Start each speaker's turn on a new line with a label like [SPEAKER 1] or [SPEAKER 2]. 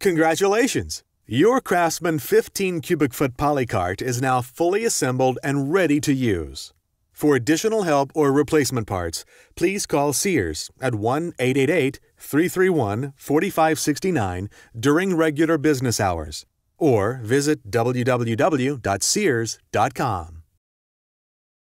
[SPEAKER 1] Congratulations! Your Craftsman 15 cubic foot polycart is now fully assembled and ready to use. For additional help or replacement parts, please call Sears at 1 888 331 4569 during regular business hours or visit www.sears.com.